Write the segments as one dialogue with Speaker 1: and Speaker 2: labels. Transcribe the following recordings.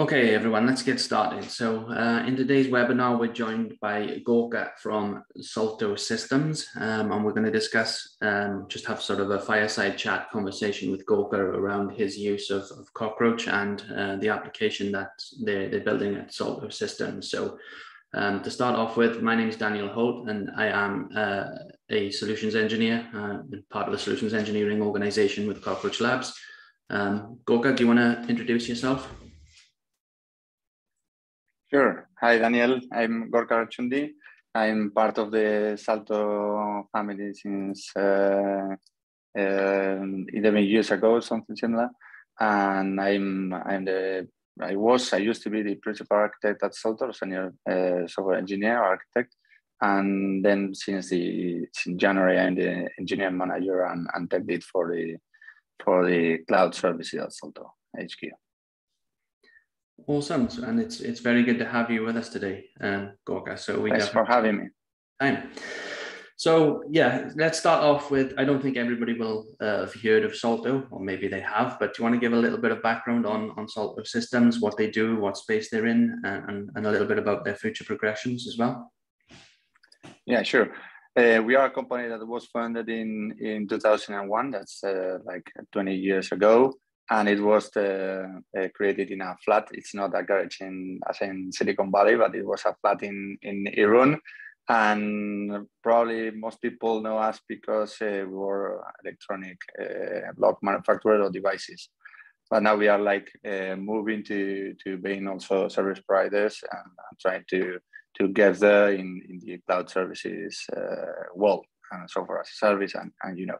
Speaker 1: Okay, everyone, let's get started. So uh, in today's webinar, we're joined by Gorka from Salto Systems, um, and we're going to discuss, um, just have sort of a fireside chat conversation with Gorka around his use of, of Cockroach and uh, the application that they're, they're building at Salto Systems. So um, to start off with, my name is Daniel Holt, and I am uh, a solutions engineer, uh, part of the solutions engineering organization with Cockroach Labs. Um, Gorka, do you want to introduce yourself?
Speaker 2: Sure. Hi, Daniel. I'm Gorka Lerchundi. I'm part of the Salto family since uh, uh, 11 years ago, something similar. And I'm I'm the I was I used to be the principal architect at Salto, senior uh, software engineer architect, and then since the since January I'm the engineer manager and, and tech lead for the for the cloud services at Salto HQ.
Speaker 1: Awesome, and it's it's very good to have you with us today, um, Gorka. So
Speaker 2: we thanks for having me.
Speaker 1: Time. So yeah, let's start off with. I don't think everybody will uh, have heard of Salto, or maybe they have. But do you want to give a little bit of background on on Salto Systems, what they do, what space they're in, and and a little bit about their future progressions as well?
Speaker 2: Yeah, sure. Uh, we are a company that was founded in in 2001. That's uh, like 20 years ago and it was uh, uh, created in a flat. It's not a garage in as in Silicon Valley, but it was a flat in in Irun. And probably most people know us because uh, we were electronic uh, lock manufacturer or devices. But now we are like uh, moving to to being also service providers and, and trying to to get there in, in the cloud services uh, world and software as a service and, and you know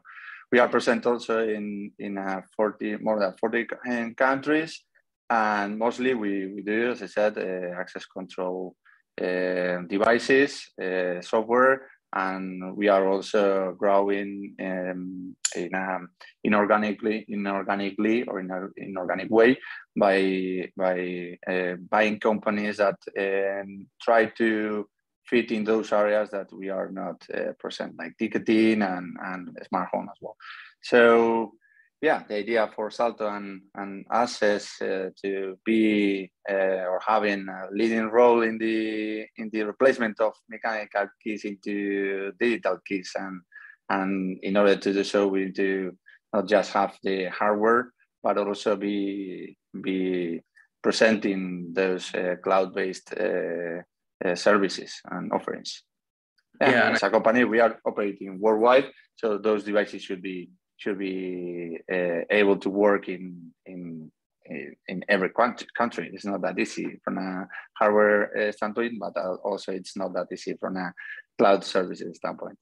Speaker 2: we are present also in in uh, 40 more than 40 countries, and mostly we, we do, as I said, uh, access control uh, devices, uh, software, and we are also growing um, in a inorganically, inorganically or in an inorganic way by by uh, buying companies that um, try to fit in those areas that we are not uh, present, like ticketing and, and smart home as well. So yeah, the idea for Salto and, and us is uh, to be uh, or having a leading role in the in the replacement of mechanical keys into digital keys, and and in order to do so, we need to not just have the hardware, but also be be presenting those uh, cloud-based uh, services and offerings. Yeah, yeah as a company, we are operating worldwide, so those devices should be should be uh, able to work in in in every country. It's not that easy from a hardware uh, standpoint, but also it's not that easy from a cloud services standpoint.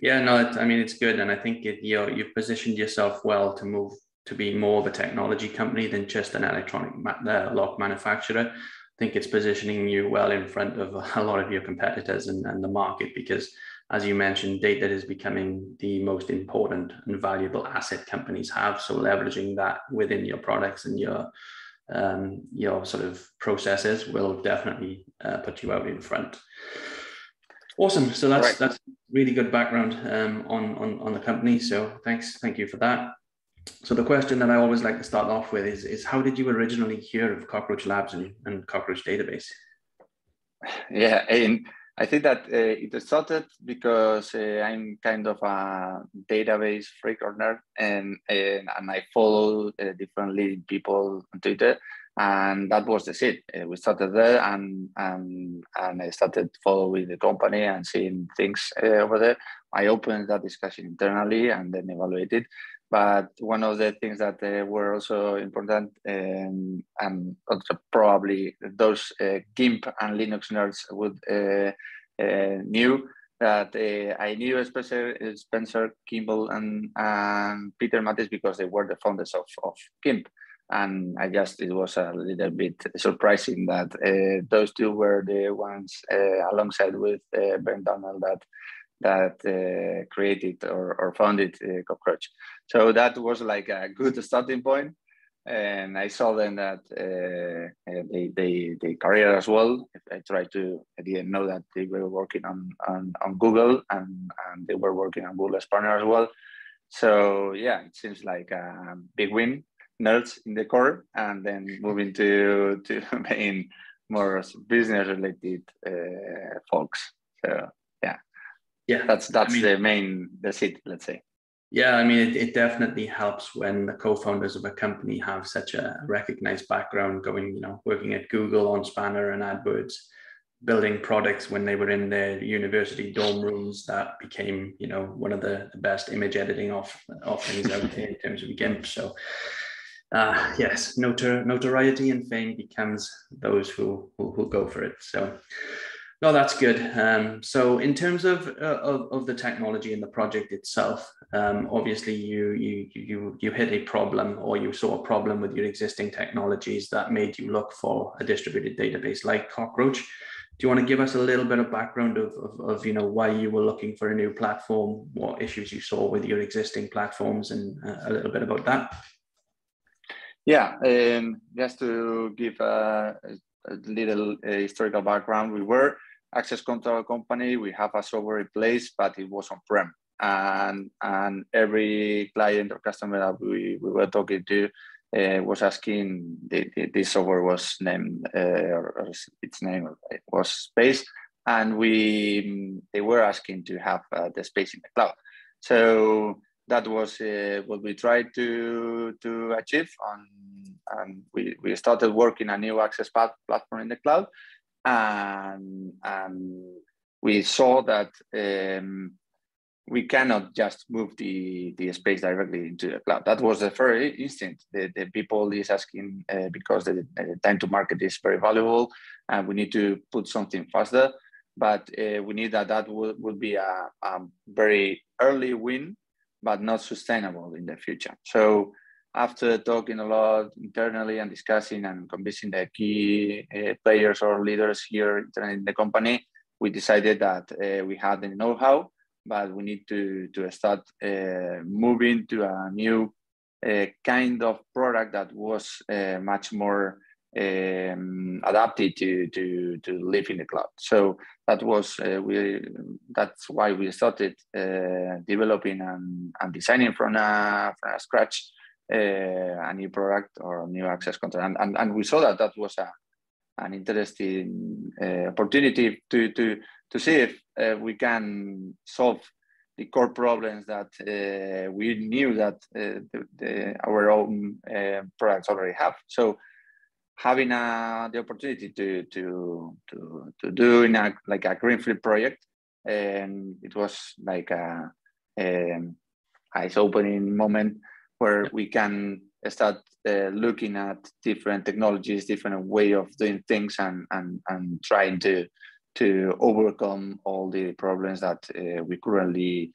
Speaker 1: Yeah, no, I mean it's good, and I think it, you know, you've positioned yourself well to move to be more of a technology company than just an electronic ma- uh, lock manufacturer think it's positioning you well in front of a lot of your competitors and, and the market because as you mentioned, data is becoming the most important and valuable asset companies have. So leveraging that within your products and your um, your sort of processes will definitely uh, put you out in front. Awesome. So that's right. that's really good background um, on, on on the company. So thanks, thank you for that. So the question that I always like to start off with is, is how did you originally hear of Cockroach Labs and, and Cockroach Database?
Speaker 2: Yeah, and I think that uh, it started because uh, I'm kind of a database freak or nerd, and and, and I follow uh, different leading people on Twitter, and that was the seed. Uh, we started there, and and and I started following the company and seeing things uh, over there. I opened that discussion internally and then evaluated but one of the things that uh, were also important um, and also probably those uh, GIMP and Linux nerds would uh, uh knew that uh, I knew Spencer, Spencer Kimball and, and Peter Mattis because they were the founders of, of GIMP. And I just, it was a little bit surprising that uh, those two were the ones alongside with Ben Darnell that that uh, created or, or founded uh, Cockroach. So that was like a good starting point. And I saw then that uh, they, they, they career as well. I tried to, I didn't know that they were working on, on, on Google and, and they were working on Google as partner as well. So yeah, it seems like a big win. nerds in the core and then moving to to main more business related uh, folks. So yeah, yeah, that's that's I mean, the main that's it. Let's say.
Speaker 1: Yeah, I mean, it, it definitely helps when the co-founders of a company have such a recognized background, going, you know, working at Google on Spanner and AdWords, building products when they were in their university dorm rooms that became, you know, one of the, the best image editing off offerings out there in terms of GIMP. So uh, yes, notor- notoriety and fame becomes those who, who, who go for it. So, no, that's good. Um, so, in terms of, uh, of, of the technology and the project itself, um, obviously you you you you hit a problem or you saw a problem with your existing technologies that made you look for a distributed database like Cockroach. Do you want to give us a little bit of background of, of, of you know why you were looking for a new platform, what issues you saw with your existing platforms, and uh, a little bit about that?
Speaker 2: Yeah, um, just to give a, a little uh, historical background, we were access control company. We have a software in place, but it was on prem, and and every client or customer that we, we were talking to uh, was asking the, the, this software was named uh, or, its name was space, and we they were asking to have uh, the space in the cloud. So that was uh, what we tried to to achieve on and we, we started working a new access platform in the cloud and, we saw that um, we cannot just move the, the space directly into the cloud. That was the first instinct. The, the people is asking uh, because the, the, time to market is very valuable and we need to put something faster. But uh, we need that that would, would be a, a very early win but not sustainable in the future. So after talking a lot internally and discussing and convincing the key uh, players or leaders here in the company, we decided that uh, we had the know-how, but we need to, to start uh, moving to a new uh, kind of product that was uh, much more um, adapted to, to, to live in the cloud. So that was uh, we that's why we started uh, developing and, and designing from a, from a scratch uh, a new product or new access control and, and, and we saw that that was a, an interesting uh, opportunity to, to, to see if uh, we can solve the core problems that uh, we knew that the, the, our own products already have. So having a, the opportunity to to to to do in a like a greenfield project, and it was like a, a eyes opening moment where we can start uh, looking at different technologies, different way of doing things, and and and trying to to overcome all the problems that uh, we currently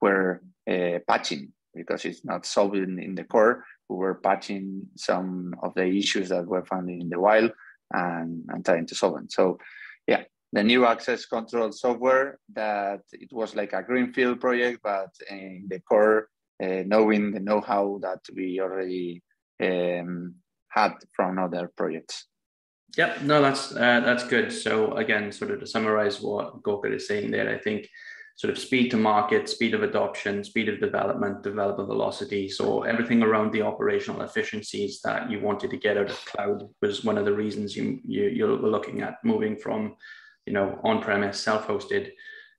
Speaker 2: were uh, patching because it's not solved in, the core we were patching some of the issues that were found in the wild and, and trying to solve them. So yeah, the new access control software that it was like a greenfield project, but in the core, knowing the know-how that we already um, had from other projects.
Speaker 1: Yep, no, that's uh, that's good. So again, sort of to summarize what Gorka is saying there, I think sort of speed to market, speed of adoption, speed of development, developer velocity. So everything around the operational efficiencies that you wanted to get out of cloud was one of the reasons you, you, you were looking at moving from, you know, on-premise self-hosted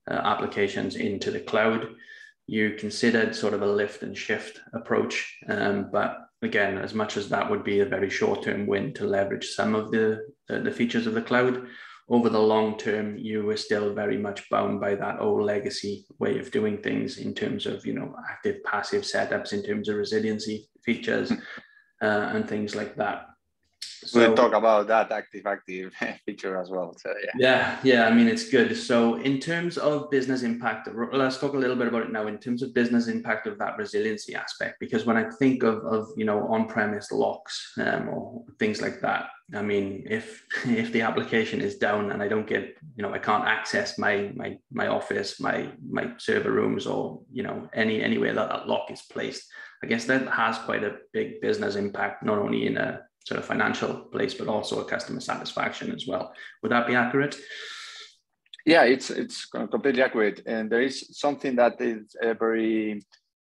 Speaker 1: uh, applications into the cloud. You considered sort of a lift and shift approach, um, but again, as much as that would be a very short-term win to leverage some of the, the, the features of the cloud, over the long term, you were still very much bound by that old legacy way of doing things in terms of, you know, active passive setups, in terms of resiliency features uh, and things like that.
Speaker 2: So, we'll talk about that active active feature as well. So yeah.
Speaker 1: Yeah, yeah. I mean, it's good. So in terms of business impact, let's talk a little bit about it now. In terms of business impact of that resiliency aspect, because when I think of of you know on-premise locks um, or things like that, I mean, if if the application is down and I don't get you know I can't access my my my office, my my server rooms, or you know any anywhere that that lock is placed, I guess that has quite a big business impact, not only in a sort of financial place, but also a customer satisfaction as well. Would that be accurate?
Speaker 2: Yeah, it's it's completely accurate, and there is something that is uh, very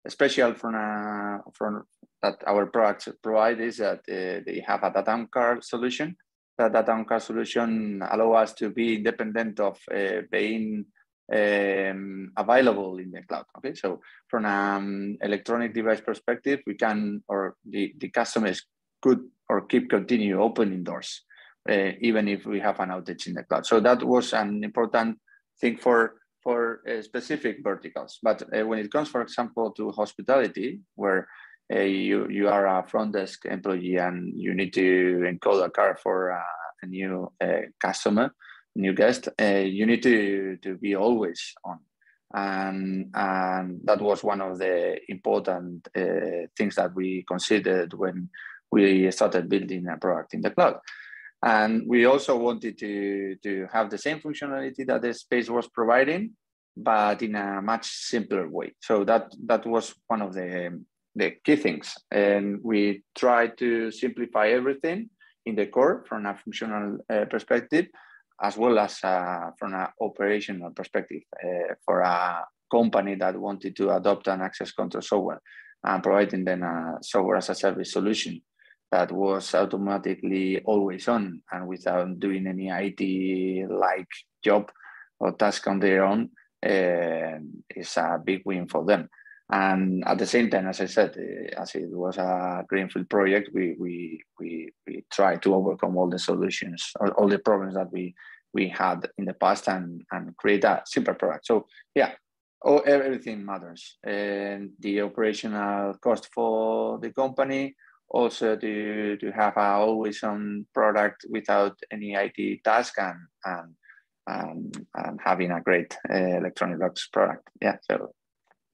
Speaker 2: special from a, from that our products provide is that uh, they have a data card solution. That data card solution allow us to be independent of uh, being um, available in the cloud. Okay, so from an um, electronic device perspective, we can or the, the customers could or keep continue opening doors, uh, even if we have an outage in the cloud. So that was an important thing for for uh, specific verticals. But uh, when it comes, for example, to hospitality, where uh, you you are a front desk employee and you need to encode a card for a new uh, customer, new guest, uh, you need to to be always on. And, and that was one of the important things that we considered when we started building a product in the cloud. And we also wanted to, to have the same functionality that the space was providing, but in a much simpler way. So that, that was one of the, the key things. And we tried to simplify everything in the core from a functional uh, perspective, as well as uh, from an operational perspective uh, for a company that wanted to adopt an access control software and providing them a software as a service solution that was automatically always on and without doing any IT like job or task on their own uh, is a big win for them. And at the same time, as I said, uh, as it was a greenfield project, we we we we try to overcome all the solutions, all, all the problems that we we had in the past, and and create a simple product. So yeah, oh, everything matters, and the operational cost for the company, also to to have a always on product without any IT task and and and, and having a great uh, electronic logs product. Yeah, so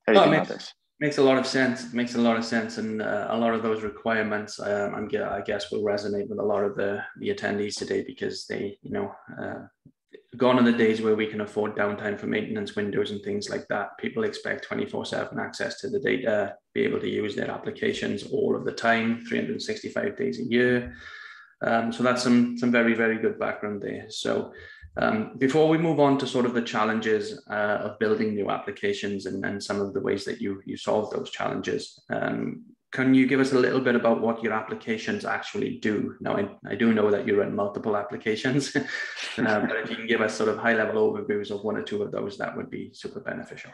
Speaker 2: everything
Speaker 1: makes,
Speaker 2: matters.
Speaker 1: Makes a lot of sense. Makes a lot of sense, and uh, a lot of those requirements, um, I'm, I guess, will resonate with a lot of the the attendees today because they, you know, uh, gone are the days where we can afford downtime for maintenance windows and things like that. People expect 24 7 access to the data, be able to use their applications all of the time, 365 days a year. Um, so that's some, some very, very good background there. So um, before we move on to sort of the challenges uh, of building new applications and, and some of the ways that you, you solve those challenges, um, can you give us a little bit about what your applications actually do? Now, I, I do know that you run multiple applications, uh, but if you can give us sort of high level overviews of one or two of those, that would be super beneficial.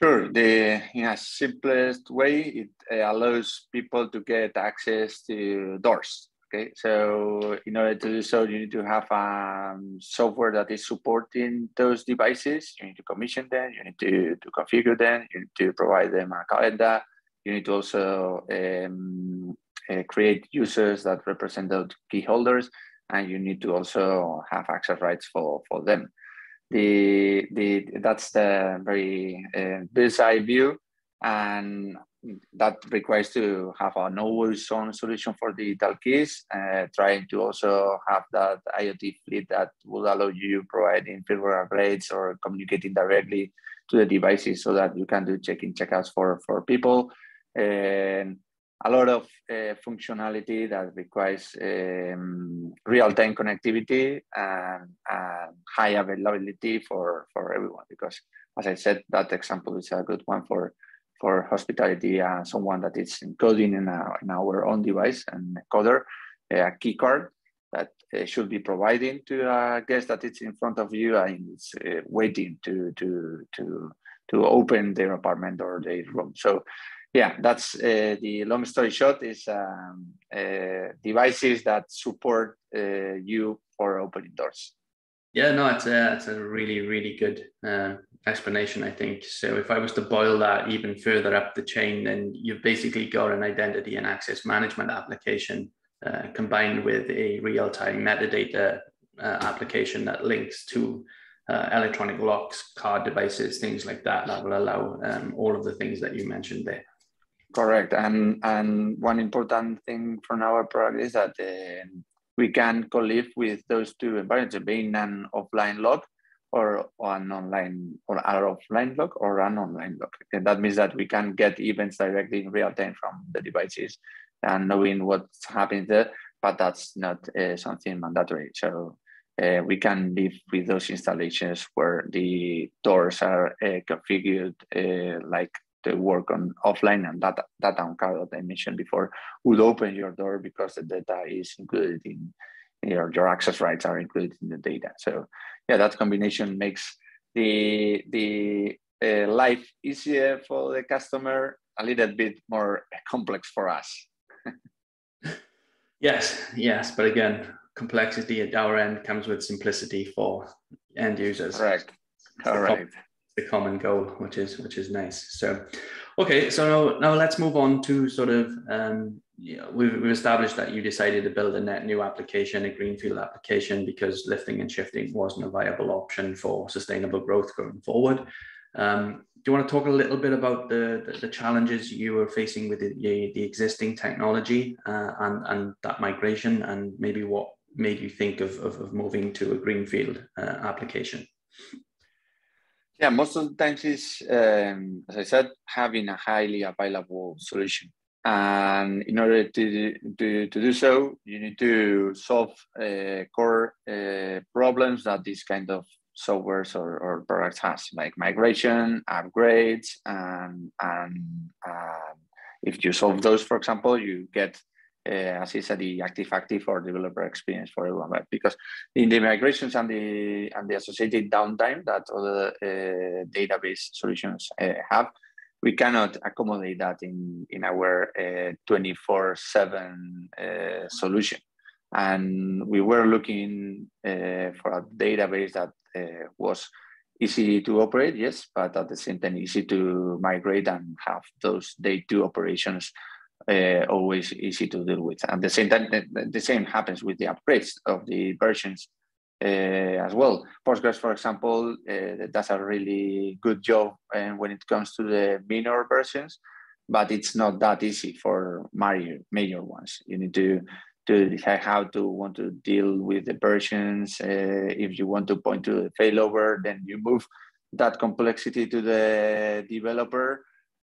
Speaker 2: Sure. The in a simplest way, it uh, allows people to get access to doors. Okay, so in order to do so, you need to have um, software that is supporting those devices. You need to commission them. You need to, to configure them. You need to provide them a calendar you need to also um, uh, create users that represent the key holders, and you need to also have access rights for, for them. The, the, that's the very uh, bird's eye view, and that requires to have an always on solution for digital keys, uh, trying to also have that IoT fleet that will allow you providing firmware upgrades or communicating directly to the devices so that you can do check-in, checkouts for, for people and a lot of uh, functionality that requires um, real-time connectivity and, and, high availability for, for everyone. Because as I said, that example is a good one for, for hospitality and someone that is encoding in, a, in our own device and coder, a key card that uh, should be providing to a guest that it's in front of you and is uh, waiting to, to, to, to open their apartment or their room. So yeah, that's uh, the long story short is um, uh, devices that support uh, you for opening doors.
Speaker 1: Yeah, no, it's a, it's a really, really good uh, explanation, I think. So if I was to boil that even further up the chain, then you've basically got an identity and access management application uh, combined with a real-time metadata uh, application that links to electronic locks, card devices, things like that, that will allow um, all of the things that you mentioned there.
Speaker 2: Correct. And and one important thing from our product is that uh, we can co-live with those two environments, being an offline log or an online or an offline log or an online log. And that means that we can get events directly in real time from the devices and knowing what's happening there, but that's not uh, something mandatory. So uh, we can live with those installations where the doors are uh, configured uh, like to work on offline and data, data on cloud that I mentioned before would open your door because the data is included in your, your access rights are included in the data. So yeah, that combination makes the, the uh, life easier for the customer, a little bit more complex for us.
Speaker 1: yes, yes. But again, complexity at our end comes with simplicity for end users.
Speaker 2: Correct. Correct
Speaker 1: the common goal, which is which is nice. So, okay, so now, now let's move on to sort of um, we've, we've established that you decided to build a net new application, a greenfield application, because lifting and shifting wasn't a viable option for sustainable growth going forward. Um, do you want to talk a little bit about the, the, the challenges you were facing with the, the existing technology uh, and, and that migration, and maybe what made you think of, of, of moving to a greenfield uh, application?
Speaker 2: Yeah, most of the times is, um, as I said, having a highly available solution. And in order to, to, to do so, you need to solve uh, core uh, problems that this kind of softwares or, or products has, like migration, upgrades, and, and uh, if you solve those, for example, you get uh, as I said, the active-active or developer experience for everyone, right? Because in the migrations and the and the associated downtime that other uh, database solutions uh, have, we cannot accommodate that in in our 24/7 uh, solution. And we were looking for a database that was easy to operate, yes, but at the same time easy to migrate and have those day two operations uh, always easy to deal with. And the same the, the same happens with the upgrades of the versions uh, as well. Postgres, for example, uh, does a really good job uh, when it comes to the minor versions, but it's not that easy for major major ones. You need to to decide how to want to deal with the versions. Uh, if you want to point to the failover, then you move that complexity to the developer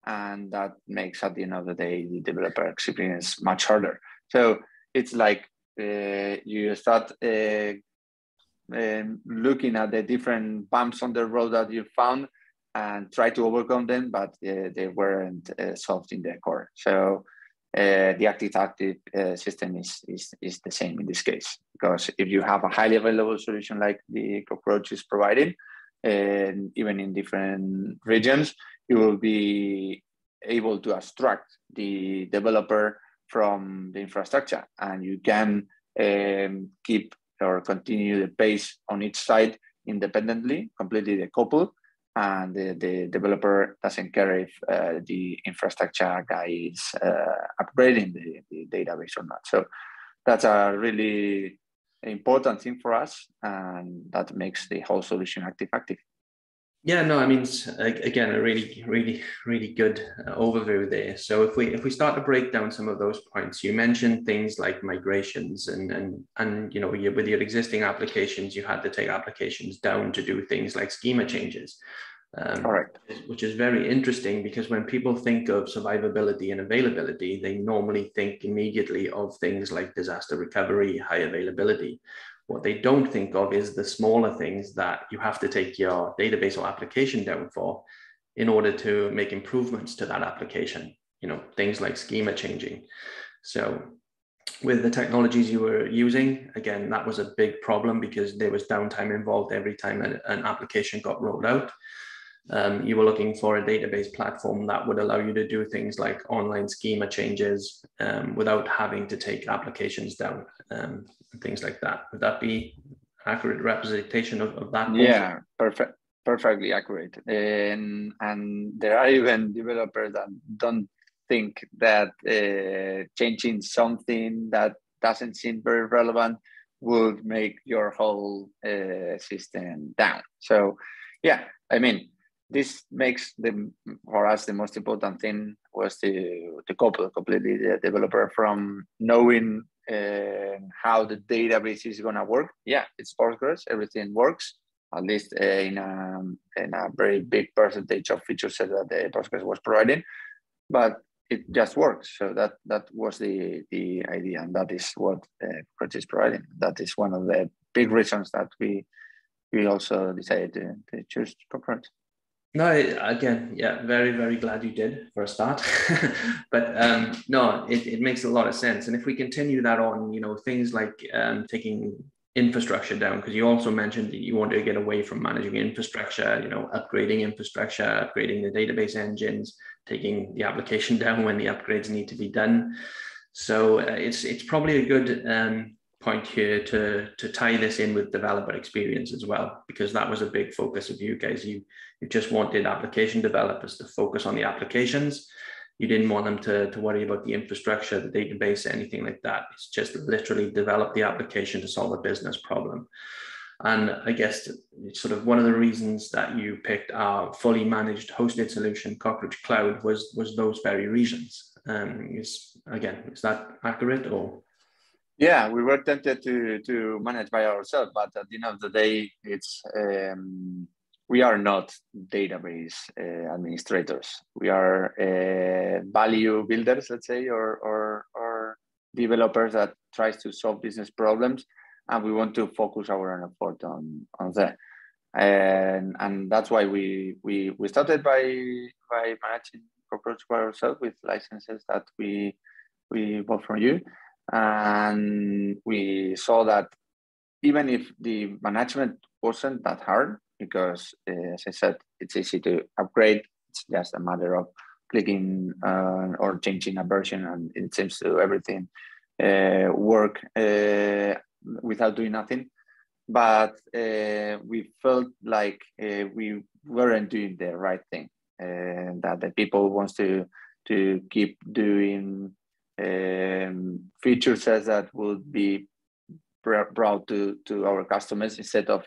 Speaker 2: and that makes at the end of the day the developer experience much harder. So it's like uh, you start uh, um, looking at the different bumps on the road that you found and try to overcome them but uh, they weren't uh, solved in the core. So uh, the active active system is, is, is the same in this case because if you have a highly available solution like the cockroach is providing even in different regions you will be able to abstract the developer from the infrastructure and you can um, keep or continue the pace on each side independently, completely decoupled, and the, the developer doesn't care if uh, the infrastructure guy is uh, upgrading the, the database or not. So that's a really important thing for us, and that makes the whole solution active-active.
Speaker 1: Yeah, no, I mean, again, a really, really, really good uh, overview there. So if we if we start to break down some of those points, you mentioned things like migrations and and and you know you, with your existing applications, you had to take applications down to do things like schema changes.
Speaker 2: Um, Correct.
Speaker 1: Which is very interesting because when people think of survivability and availability, they normally think immediately of things like disaster recovery, high availability. What they don't think of is the smaller things that you have to take your database or application down for in order to make improvements to that application. You know, things like schema changing. So with the technologies you were using, again, that was a big problem because there was downtime involved every time an, an application got rolled out. Um, you were looking for a database platform that would allow you to do things like online schema changes um, without having to take applications down um, things like that. Would that be accurate representation of, of that?
Speaker 2: Yeah, perfect, perfectly accurate. And and there are even developers that don't think that uh, changing something that doesn't seem very relevant would make your whole uh, system down. So, yeah, I mean, this makes the for us the most important thing was to to couple completely the developer from knowing uh, how the database is going to work. Yeah, it's Postgres. Everything works at least uh, in a in a very big percentage of feature set that the Postgres was providing, but it just works. So that that was the the idea, and that is what uh, is providing. That is one of the big reasons that we we also decided to, to choose Cockroach.
Speaker 1: No, again, yeah, very, very glad you did for a start. but um, no, it, it makes a lot of sense. And if we continue that on, you know, things like um, taking infrastructure down, because you also mentioned that you want to get away from managing infrastructure, you know, upgrading infrastructure, upgrading the database engines, taking the application down when the upgrades need to be done. So uh, it's it's probably a good um, point here to to tie this in with developer experience as well, because that was a big focus of you guys. You you just wanted application developers to focus on the applications. You didn't want them to, to worry about the infrastructure, the database, anything like that. It's just literally develop the application to solve a business problem. And I guess sort of one of the reasons that you picked our fully managed hosted solution, Cockroach Cloud, was was those very reasons. Um, is again, is that accurate or?
Speaker 2: Yeah, we were tempted to to manage by ourselves, but at the end of the day, it's um, we are not database uh, administrators. We are uh, value builders, let's say, or, or or developers that tries to solve business problems and we want to focus our effort on on that and and that's why we we we started by by managing Cockroach by ourselves with licenses that we we bought from you and we saw that even if the management wasn't that hard because uh, as i said it's easy to upgrade it's just a matter of clicking uh, or changing a version and it seems to everything uh, work uh, without doing nothing. But we felt like we weren't doing the right thing, and that the people wants to to keep doing um, feature sets that would be brought to to our customers instead of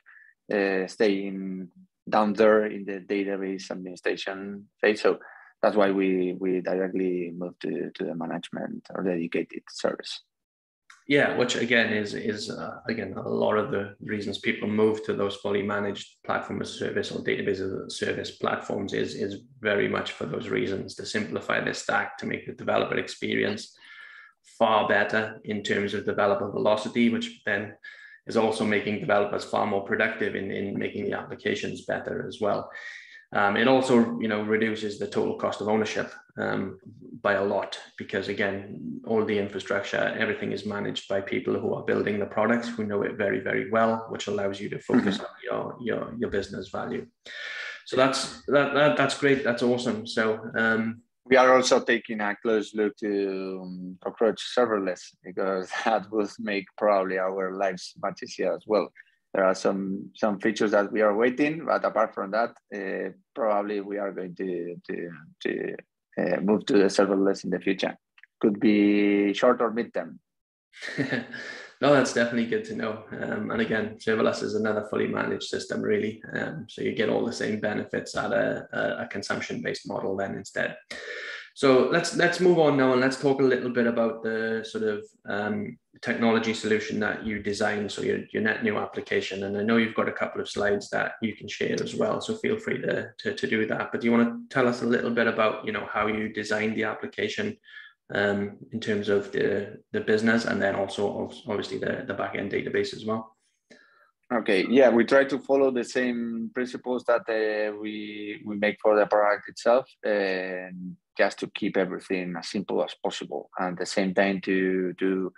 Speaker 2: uh, staying down there in the database administration phase. So that's why we we directly moved to, to the management or dedicated service
Speaker 1: yeah which again is is uh, again a lot of the reasons people move to those fully managed platform as service or database as a service platforms is is very much for those reasons to simplify the stack to make the developer experience far better in terms of developer velocity which then is also making developers far more productive in, in making the applications better as well um, it also, you know, reduces the total cost of ownership um, by a lot because again, all the infrastructure, everything is managed by people who are building the products who know it very, very well, which allows you to focus mm-hmm. on your your your business value. So that's that, that that's great. That's awesome. So um,
Speaker 2: we are also taking a close look to um, cockroach serverless because that will make probably our lives much easier as well there are some some features that we are waiting, but apart from that, uh, probably we are going to to to uh, move to the serverless in the future. Could be short or midterm.
Speaker 1: no, that's definitely good to know. Um, and again, serverless is another fully managed system, really. Um, so you get all the same benefits at a, a, consumption-based model then instead. So let's let's move on now and let's talk a little bit about the sort of um, technology solution that you designed, so your, your net new application. And I know you've got a couple of slides that you can share as well, so feel free to, to, to do that. But do you want to tell us a little bit about you know how you designed the application um, in terms of the, the business and then also obviously the, the backend database as well?
Speaker 2: Okay, yeah, we try to follow the same principles that uh, we we make for the product itself, and just to keep everything as simple as possible, and at the same time to to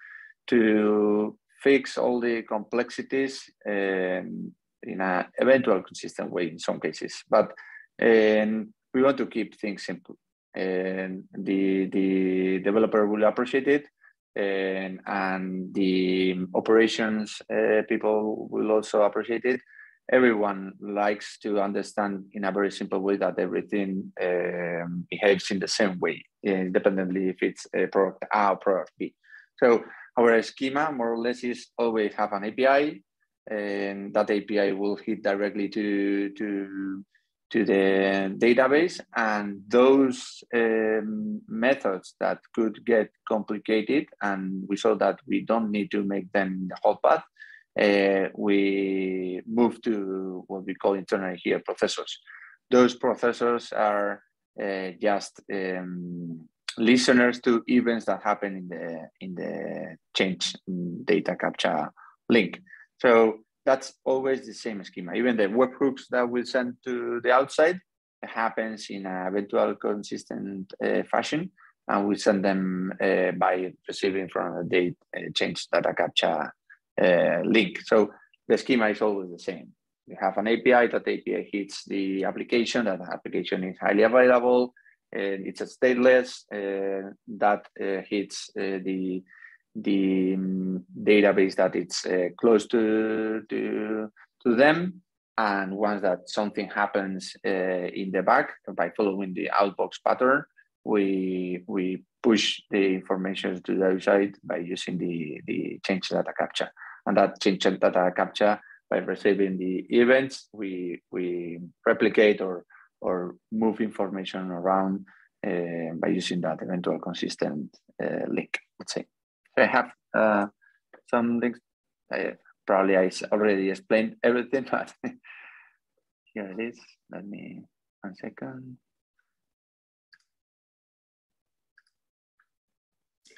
Speaker 2: to fix all the complexities um, in an eventual consistent way in some cases. But um, we want to keep things simple, and the the developer will appreciate it and, and the operations uh, people will also appreciate it. Everyone likes to understand in a very simple way that everything um, behaves in the same way, independently if it's a product A or product B. So our schema more or less is always have an API, and that API will hit directly to to to the database and those um, methods that could get complicated and we saw that we don't need to make them the whole path uh, we move to what we call internally here processors. Those processors are uh, just um, listeners to events that happen in the in the change data capture link. So that's always the same schema. Even the webhooks that we send to the outside, happens in a eventual consistent uh, fashion, and we send them uh, by receiving from the date uh, change data uh, link. So the schema is always the same. You have an API, that API hits the application, that application is highly available, and it's a stateless, uh, that uh, hits the the um, database that it's close to, to, to them, and once that something happens uh, in the back by following the outbox pattern, we we push the information to the other side by using the, the change data capture. And that change data capture by receiving the events, we we replicate or or move information around uh, by using that eventual consistent uh, link, let's say. I have uh, some links. I, probably I already explained everything, but here it is. Let me, one second.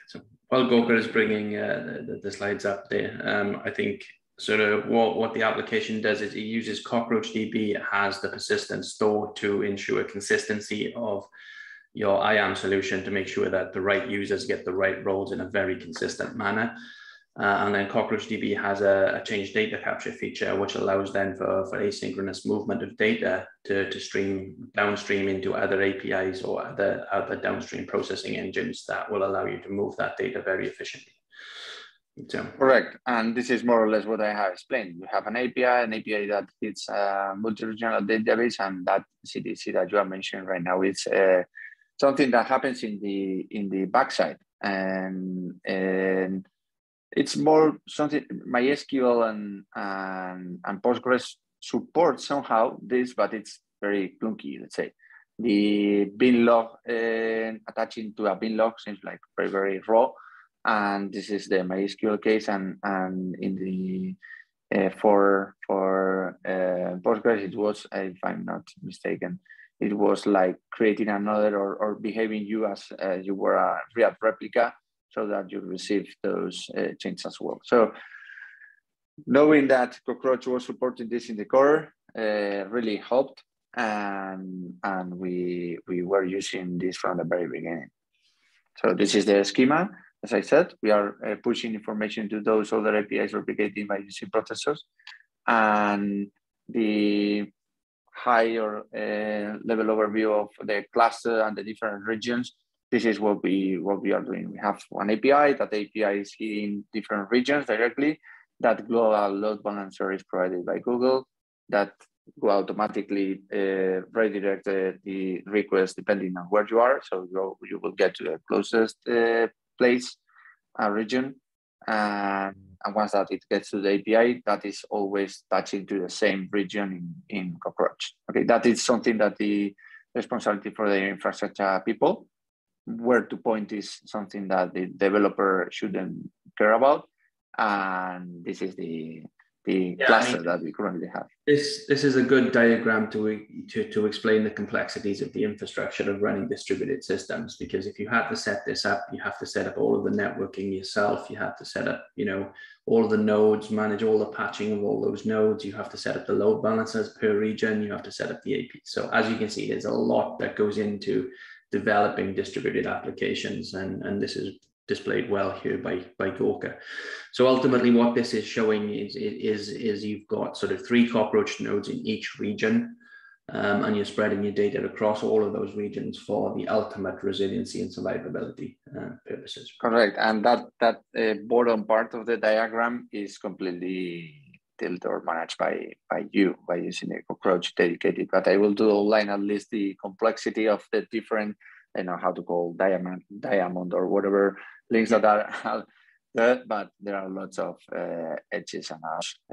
Speaker 1: So while Gorka is bringing uh, the, the, slides up there, um, I think sort of what, what the application does is it uses CockroachDB has the persistent store to ensure consistency of your IAM solution to make sure that the right users get the right roles in a very consistent manner. Uh, and then CockroachDB has a, a change data capture feature, which allows then for, for asynchronous movement of data to, to stream downstream into other APIs or other, other downstream processing engines that will allow you to move that data very efficiently.
Speaker 2: So. Correct. And this is more or less what I have explained. You have an API, an API that it's a multi-regional database, and that CDC that you are mentioning right now is uh, something that happens in the in the backside. And, and it's more something MySQL and, and, and Postgres support somehow this, but it's very clunky, let's say. The bin log uh, attaching to a bin log seems like very, very raw. And this is the MySQL case. And, and in the uh, for for uh, Postgres, it was, if I'm not mistaken, it was like creating another or, or behaving you as uh, you were a real replica so that you receive those uh, changes as well. So knowing that Cockroach was supporting this in the core uh, really helped and, and we, we were using this from the very beginning. So this is the schema. As I said, we are uh, pushing information to those other APIs replicating by using processors. And the higher uh, level overview of the cluster and the different regions this is what we what we are doing. We have one API. That API is in different regions directly. That global load balancer is provided by Google. That will automatically uh, redirect uh, the request depending on where you are. So you, you will get to the closest uh, place, region. And, and once that it gets to the API, that is always touching to the same region in, in Cockroach. Okay, that is something that the responsibility for the infrastructure people where to point is something that the developer shouldn't care about. And this is the the yeah, cluster I mean, that we currently have.
Speaker 1: This this is a good diagram to, to to explain the complexities of the infrastructure of running distributed systems. Because if you had to set this up, you have to set up all of the networking yourself. You have to set up, you know, all of the nodes, manage all the patching of all those nodes. You have to set up the load balancers per region. You have to set up the AP. So as you can see, there's a lot that goes into developing distributed applications. And, and this is displayed well here by, by Gorka. So ultimately what this is showing is, is, is you've got sort of three cockroach nodes in each region. Um, and you're spreading your data across all of those regions for the ultimate resiliency and survivability uh, purposes.
Speaker 2: Correct, and that that uh, bottom part of the diagram is completely built or managed by by you by using a cockroach dedicated. But I will do online at least the complexity of the different, I know how to call diamond, diamond or whatever links that are there, but there are lots of uh, edges and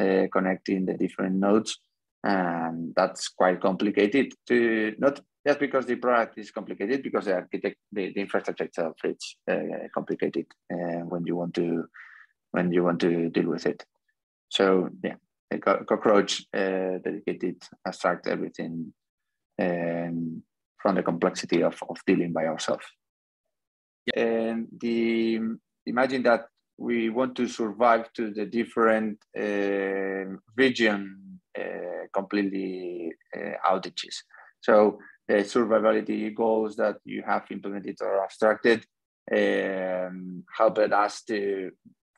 Speaker 2: uh, connecting the different nodes. And that's quite complicated to not just because the product is complicated, because the architect, the, the infrastructure itself is uh, complicated uh, when you want to when you want to deal with it. So yeah, a cockroach uh, dedicated abstract everything um, from the complexity of, of dealing by ourselves. And the imagine that we want to survive to the different uh, region uh, completely uh, outages. So uh, survivability goals that you have implemented or abstracted um, helped us to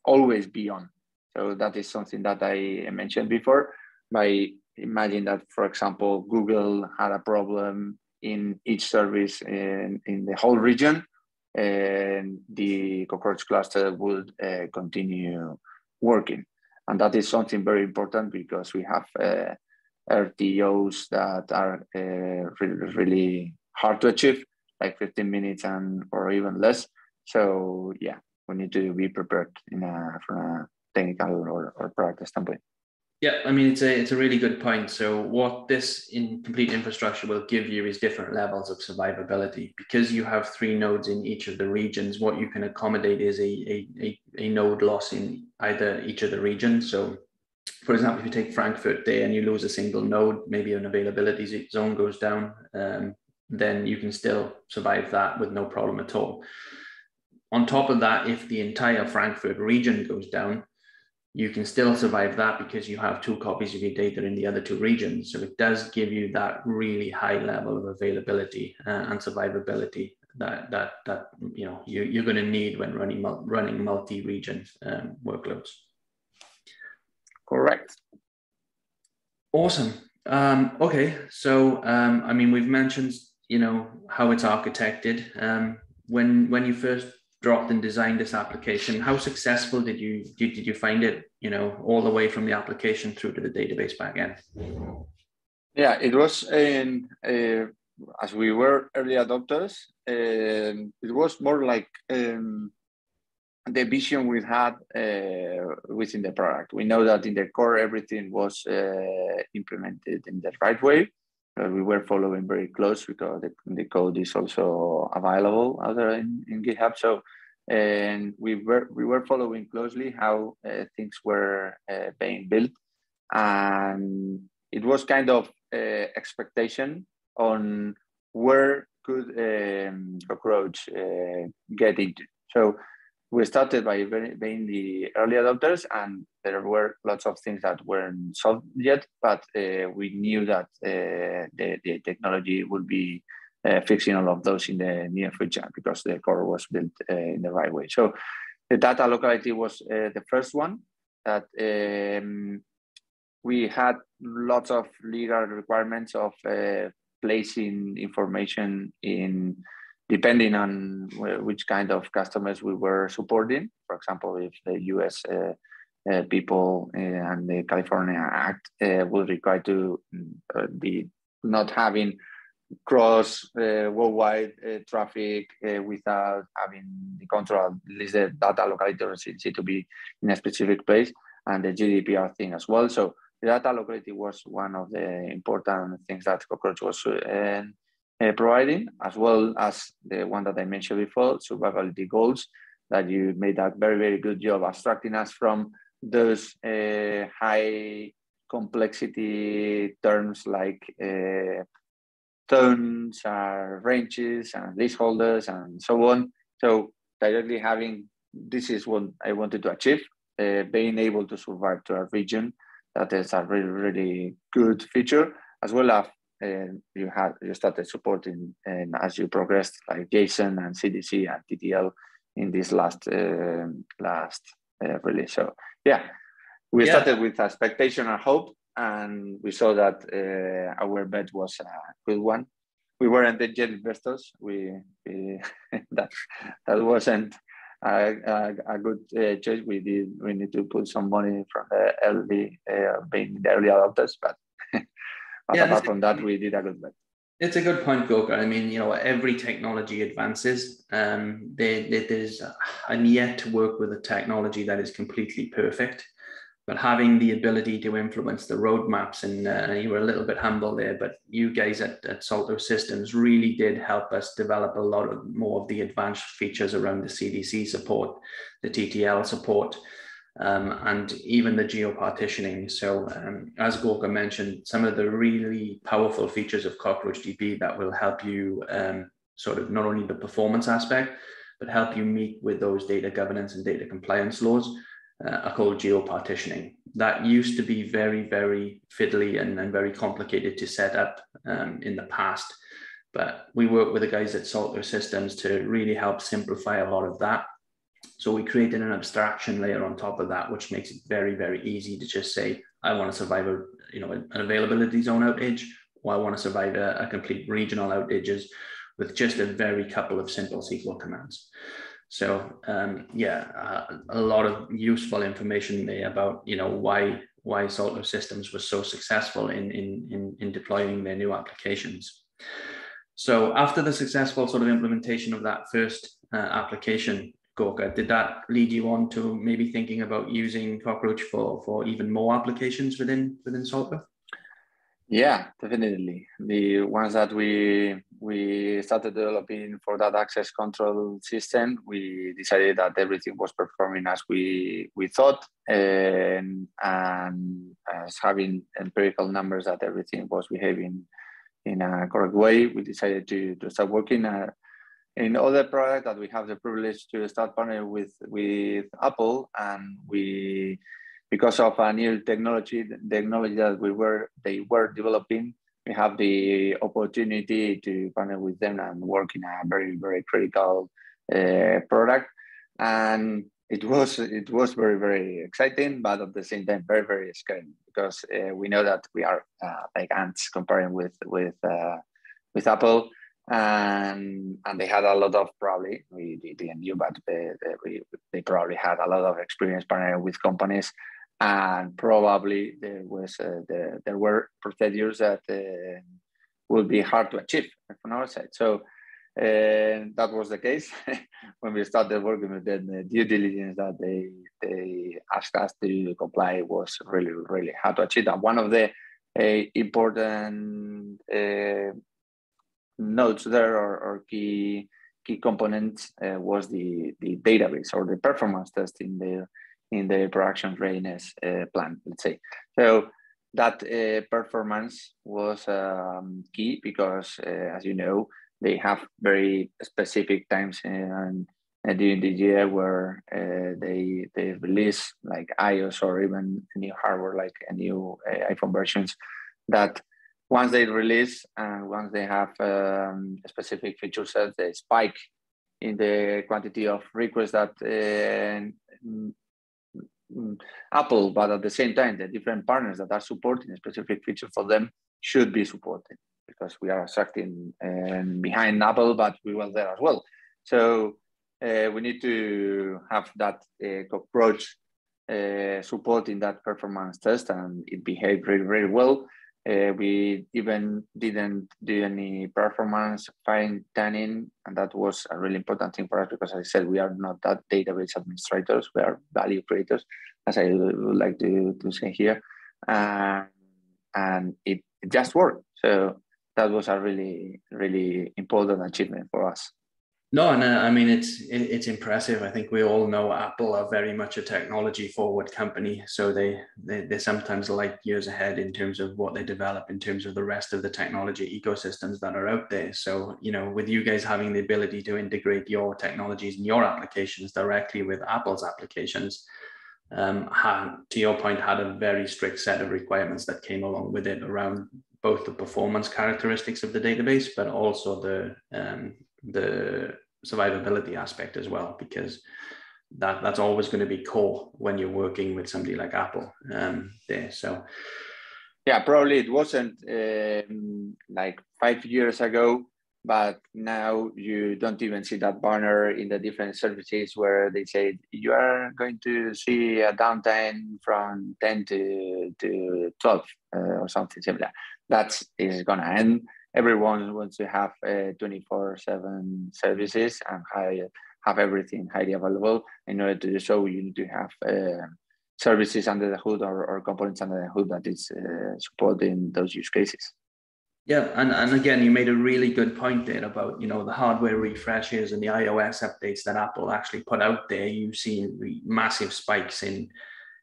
Speaker 2: always be on. So that is something that I mentioned before. By imagine that, for example, Google had a problem in each service in, in the whole region, and the cockroach cluster would uh, continue working. And that is something very important because we have uh, RTOs that are uh, really, really hard to achieve, like 15 minutes and or even less. So yeah, we need to be prepared in a, from a technical or, or product standpoint.
Speaker 1: Yeah, I mean it's a it's a really good point. So what this in complete infrastructure will give you is different levels of survivability because you have three nodes in each of the regions. What you can accommodate is a a, a, a node loss in either each of the regions. So, for example, if you take Frankfurt Day and you lose a single node, maybe an availability zone goes down, um, then you can still survive that with no problem at all. On top of that, if the entire Frankfurt region goes down, you can still survive that because you have two copies of your data in the other two regions. So it does give you that really high level of availability uh, and survivability that that that you know you, you're going to need when running running multi-region um, workloads.
Speaker 2: Correct.
Speaker 1: Awesome. Um, okay, so um, I mean, we've mentioned you know how it's architected. Um, when when you first dropped and designed this application. How successful did you did, did you find it you know all the way from the application through to the database backend
Speaker 2: yeah it was in uh, as we were early adopters um, it was more like um, the vision we had uh, within the product. We know that in the core everything was uh, implemented in the right way uh, we were following very close because the, the code is also available out there in, in GitHub. So, and we were we were following closely how uh, things were uh, being built, and it was kind of uh, expectation on where could um, cockroach uh, get into. So we started by being the early adopters and there were lots of things that weren't solved yet but uh, we knew that uh, the, the technology would be uh, fixing all of those in the near future because the core was built uh, in the right way. So the data locality was uh, the first one that um, we had lots of legal requirements of uh, placing information in depending on which kind of customers we were supporting. For example, if the US uh, uh, people uh, and the California Act uh, will require to uh, be not having cross uh, worldwide traffic without having the control, at least the data locality residency to be in a specific place, and the GDPR thing as well. So the data locality was one of the important things that Cockroach was uh, providing, as well as the one that I mentioned before, survivability goals, that you made a very, very good job abstracting us from those uh, high complexity terms like uh, zones, uh, ranges, and leaseholders, and so on. So directly having this is what I wanted to achieve, uh, being able to survive to a region that is a really, really good feature, as well as and you had you started supporting and as you progressed like JSON and CDC and TTL in this last uh, last uh, release. So yeah, we yeah. started with expectation and hope, and we saw that uh, our bet was a good one. We weren't the jet investors. We, we that that wasn't a, a, a good uh, choice. We did we need to put some money from the early uh, being the early adopters, but but yeah, apart from that, we did a good bet.
Speaker 1: It's a good point, Gorka. I mean, you know, every technology advances. Um, there, there, there's, I'm yet to work with a technology that is completely perfect, but having the ability to influence the roadmaps, and uh, you were a little bit humble there, but you guys at, at Salto Systems really did help us develop a lot of more of the advanced features around the CDC support, the TTL support, um, and even the geopartitioning. So um, as Gorka mentioned, some of the really powerful features of Cockroach DB that will help you um, sort of not only the performance aspect, but help you meet with those data governance and data compliance laws uh, are called geopartitioning. That used to be very, very fiddly and, and very complicated to set up um, in the past. But we work with the guys at Salto Systems to really help simplify a lot of that. So we created an abstraction layer on top of that, which makes it very, very easy to just say, I want to survive a, you know, an availability zone outage, or I want to survive a, a complete regional outages with just a very couple of simple SQL commands. So um, yeah, uh, a lot of useful information there about you know why why Salto Systems was so successful in, in, in, in deploying their new applications. So after the successful sort of implementation of that first uh, application, Gorka, did that lead you on to maybe thinking about using Cockroach for, for even more applications within within Salto?
Speaker 2: Yeah, definitely. The ones that we we started developing for that access control system, we decided that everything was performing as we we thought, and and as having empirical numbers that everything was behaving in a correct way, we decided to to start working. In other products that we have the privilege to start partnering with with Apple, and we because of a new technology, technology that we were they were developing, we have the opportunity to partner with them and work in a very very critical uh, product, and it was it was very very exciting, but at the same time very very scary because uh, we know that we are uh, like ants comparing with with uh, with Apple. And and they had a lot of probably we didn't knew, but they, they, they probably had a lot of experience partnering with companies and probably there was uh, the, there were procedures that uh, would be hard to achieve from our side. So uh, that was the case when we started working with them. The due diligence that they they asked us to comply was really really hard to achieve. And one of the uh, important uh, notes there or, key key components uh, was the the database or the performance test in the in the production readiness uh, plan, let's say. So that uh, performance was um, key because, uh, as you know, they have very specific times in, during the year where uh, they they release like iOS or even new hardware like a new uh, iPhone versions that once they release and once they have um, specific feature sets, they spike in the quantity of requests that uh, Apple, but at the same time, the different partners that are supporting a specific feature for them should be supported because we are acting um, behind Apple, but we were there as well. So uh, we need to have that uh, approach uh, supporting that performance test, and it behaved very, very well. Uh, we even didn't do any performance fine tuning, and that was a really important thing for us because, as I said, we are not that database administrators; we are value creators, as I would like to, to say here. Uh, and it, it just worked. So that was a really, really important achievement for us.
Speaker 1: No, and uh, I mean it's it's impressive. I think we all know Apple are very much a technology forward company, so they, they they're sometimes light years ahead in terms of what they develop in terms of the rest of the technology ecosystems that are out there. So you know, with you guys having the ability to integrate your technologies and your applications directly with Apple's applications, um, had to your point had a very strict set of requirements that came along with it around both the performance characteristics of the database, but also the um, the survivability aspect as well, because that that's always going to be core when you're working with somebody like Apple um, there. So
Speaker 2: yeah, probably it wasn't um, like five years ago, but now you don't even see that banner in the different services where they say you are going to see a downtime from 10 to, to 12 uh, or something similar. That is going to end everyone wants to have uh, 24 7 services and have everything highly available. In order to do so, you need to have uh, services under the hood or, or, components under the hood that is uh, supporting those use cases.
Speaker 1: Yeah, and, and again, you made a really good point there about you know the hardware refreshes and the iOS updates that Apple actually put out there. You see massive spikes in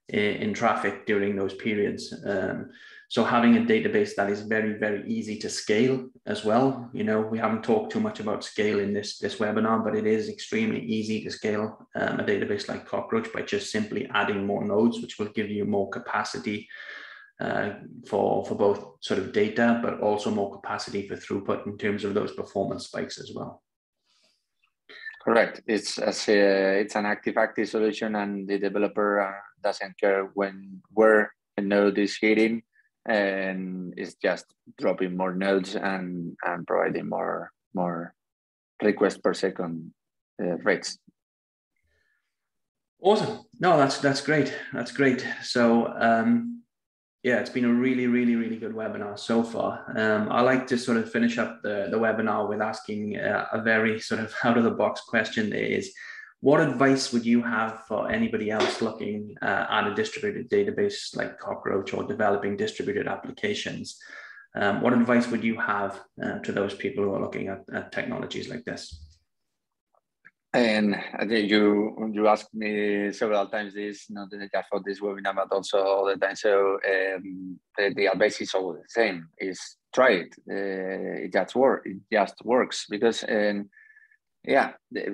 Speaker 1: in traffic during those periods. Um, so having a database that is very, very easy to scale as well. You know, we haven't talked too much about scale in this, this webinar, but it is extremely easy to scale um, a database like Cockroach by just simply adding more nodes, which will give you more capacity uh, for for both sort of data, but also more capacity for throughput in terms of those performance spikes as well.
Speaker 2: Correct. It's as a, it's an active-active solution, and the developer uh, doesn't care when where a node is hitting, and it's just dropping more nodes and and providing more more requests per second uh, rates.
Speaker 1: Awesome. No, that's that's great. That's great. So um, yeah, it's been a really, really, really good webinar so far. Um, I like to sort of finish up the, the webinar with asking uh, a very sort of out of the box question is, what advice would you have for anybody else looking uh, at a distributed database like Cockroach or developing distributed applications? Um, what advice would you have uh, to those people who are looking at, at technologies like this?
Speaker 2: And I think you you asked me several times this, not just for this webinar, but also all the time. So um, the, the, advice is always the same: is try it. Uh, it just work. It just works because, um, yeah,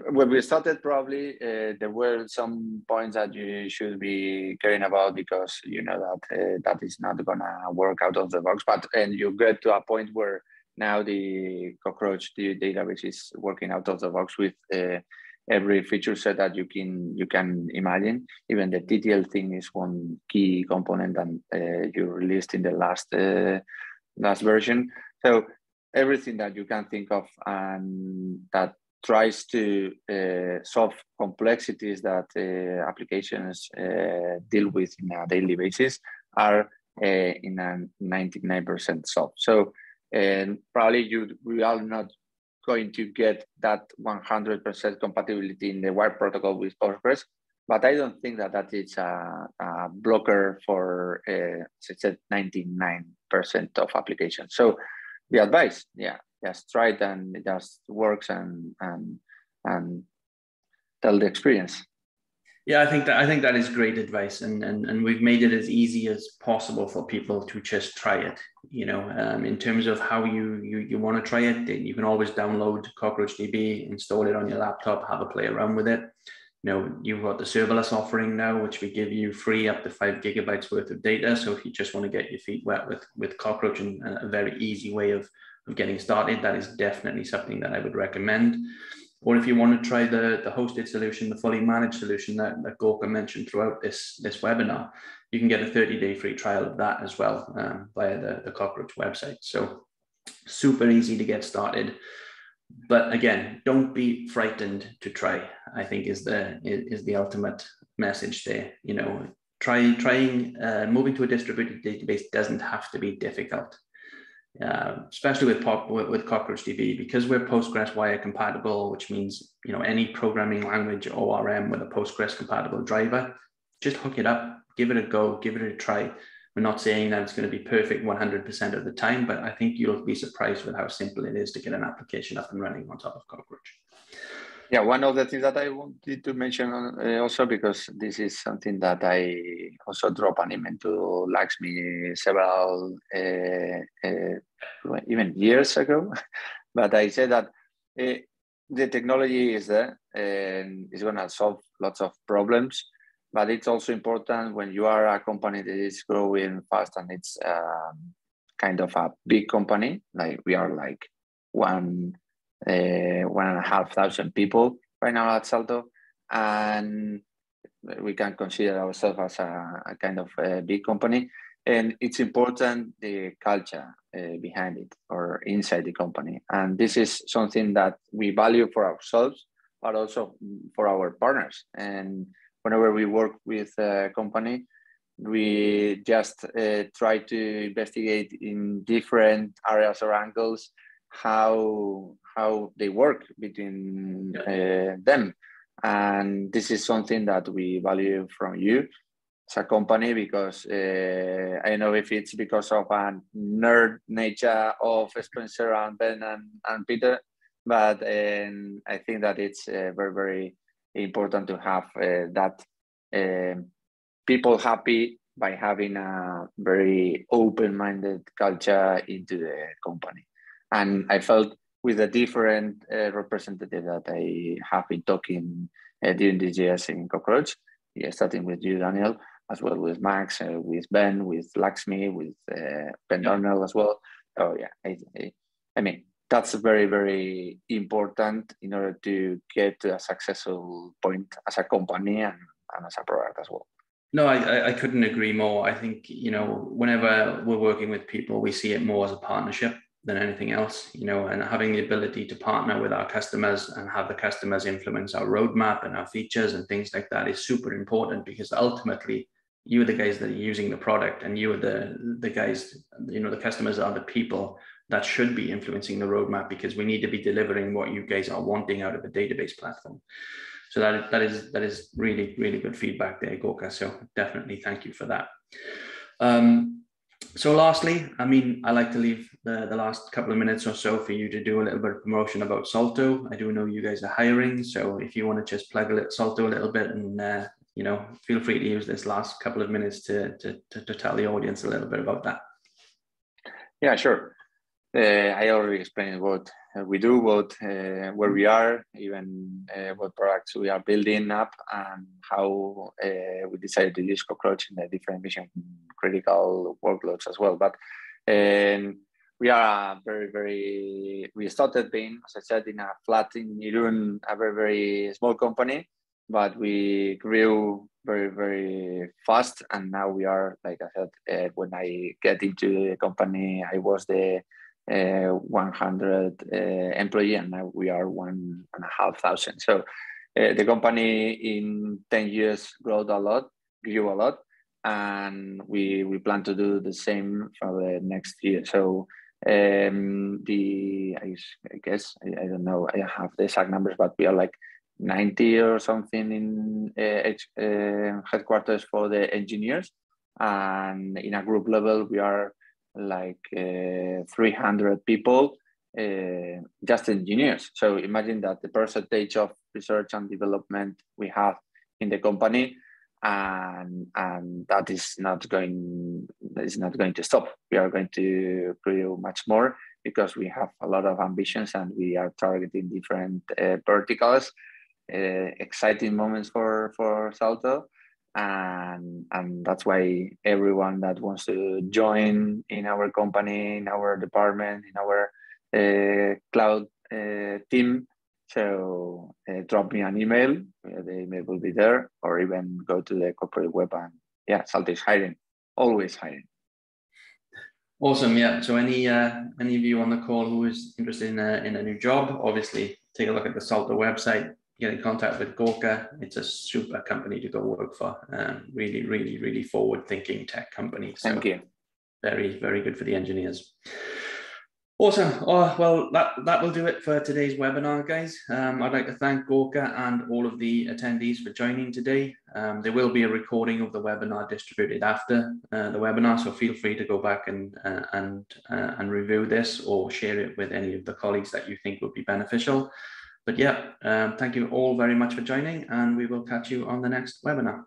Speaker 2: when we started, probably uh, there were some points that you should be caring about because you know that uh, that is not gonna work out of the box. But and you get to a point where now the cockroach the database is working out of the box with uh, every feature set that you can you can imagine. Even the TTL thing is one key component and uh, you released in the last uh, last version. So everything that you can think of and that tries to uh, solve complexities that uh, applications uh, deal with in a daily basis are uh, in a 99% solved. So and probably you we are not going to get that 100% compatibility in the wire protocol with Postgres, but I don't think that that is a, a blocker for, uh, said, 99% of applications. So the advice, yeah, just try it and it just works and, and, and tell the experience.
Speaker 1: Yeah, I think that I think that is great advice, and and and we've made it as easy as possible for people to just try it. You know, um, in terms of how you you you want to try it, you can always download CockroachDB, install it on your laptop, have a play around with it. You know, you've got the serverless offering now, which we give you free up to five gigabytes worth of data. So if you just want to get your feet wet with with Cockroach and a very easy way of of getting started, that is definitely something that I would recommend. Or if you want to try the, the hosted solution, the fully managed solution that, that Gorka mentioned throughout this, this webinar, you can get a 30 day free trial of that as well um, via the, the Cockroach website. So super easy to get started. But again, don't be frightened to try, I think is the, is the ultimate message there. You know, try, trying, uh, moving to a distributed database doesn't have to be difficult uh, especially with, pop, with, with CockroachDB, because we're Postgres wire compatible, which means you know any programming language ORM with a Postgres compatible driver, just hook it up, give it a go, give it a try. We're not saying that it's going to be perfect 100% of the time, but I think you'll be surprised with how simple it is to get an application up and running on top of Cockroach.
Speaker 2: Yeah, one of the things that I wanted to mention uh, also because this is something that I also drop an email to Lakshmi several uh, uh, even years ago, but I said that uh, the technology is there and it's going to solve lots of problems, but it's also important when you are a company that is growing fast and it's um, kind of a big company like we are like one uh, one and a half thousand people right now at Salto, and we can consider ourselves as a, a kind of a big company. And it's important the culture uh, behind it or inside the company. And this is something that we value for ourselves, but also for our partners. And whenever we work with a company, we just uh, try to investigate in different areas or angles how how they work between uh, them. And this is something that we value from you as a company because uh, I know if it's because of a nerd nature of Spencer and Ben and, and Peter, but um, I think that it's uh, very, very important to have uh, that um, people happy by having a very open-minded culture into the company and I felt with a different uh, representative that I have been talking uh, during this years in Cockroach, yeah, starting with you, Daniel, as well with Max, uh, with Ben, with Laxmi, with uh, Ben Darnell as well. Oh yeah, I, I, I, mean that's very very important in order to get to a successful point as a company and, and as a product as well.
Speaker 1: No, I, I couldn't agree more. I think you know whenever we're working with people, we see it more as a partnership than anything else, you know, and having the ability to partner with our customers and have the customers influence our roadmap and our features and things like that is super important because ultimately you are the guys that are using the product and you are the the guys, you know, the customers are the people that should be influencing the roadmap because we need to be delivering what you guys are wanting out of a database platform. So that, that is that is really, really good feedback there, Gorka. So definitely thank you for that. Um, so lastly, I mean, I like to leave the, the last couple of minutes or so for you to do a little bit of promotion about Salto. I do know you guys are hiring. So if you want to just plug a little Salto a little bit and, uh, you know, feel free to use this last couple of minutes to, to, to, to tell the audience a little bit about that.
Speaker 2: Yeah, sure. Uh, I already explained what uh, we do, what uh, where we are, even uh, what products we are building up, and how uh, we decided to use Cockroach in the different mission critical workloads as well. But um, we are very, very. We started being, as I said, in a flat in Irun, a very, very small company, but we grew very, very fast, and now we are, like I said, uh, when I get into the company, I was the 100 uh, employee, and now we are one and a half thousand. So uh, the company in 10 years grew a lot, grew a lot, and we we plan to do the same for the next year. So um, the I, I guess I, I, don't know I have the exact numbers, but we are like 90 or something in uh, uh, headquarters for the engineers, and in a group level we are like uh, 300 people, uh, just engineers. So imagine that the percentage of research and development we have in the company, and and that is not going is not going to stop. We are going to grow much more because we have a lot of ambitions and we are targeting different uh, verticals. Uh, exciting moments for for Salto and and that's why everyone that wants to join in our company in our department in our uh, cloud uh, team so uh, drop me an email. The email will be there or even go to the corporate web and yeah Salto is hiring. Always hiring.
Speaker 1: Awesome yeah. So any uh, any of you on the call who is interested in a, in a new job obviously take a look at the Salto website get in contact with Gorka. It's a super company to go work for. Um, really, really, really forward thinking tech company.
Speaker 2: So Thank you.
Speaker 1: Very, very good for the engineers. Awesome. Oh, well, that, that will do it for today's webinar, guys. Um, I'd like to thank Gorka and all of the attendees for joining today. Um, there will be a recording of the webinar distributed after uh, the webinar, so feel free to go back and, uh, and, uh, and review this or share it with any of the colleagues that you think would be beneficial. But yeah, um, thank you all very much for joining and we will catch you on the next webinar.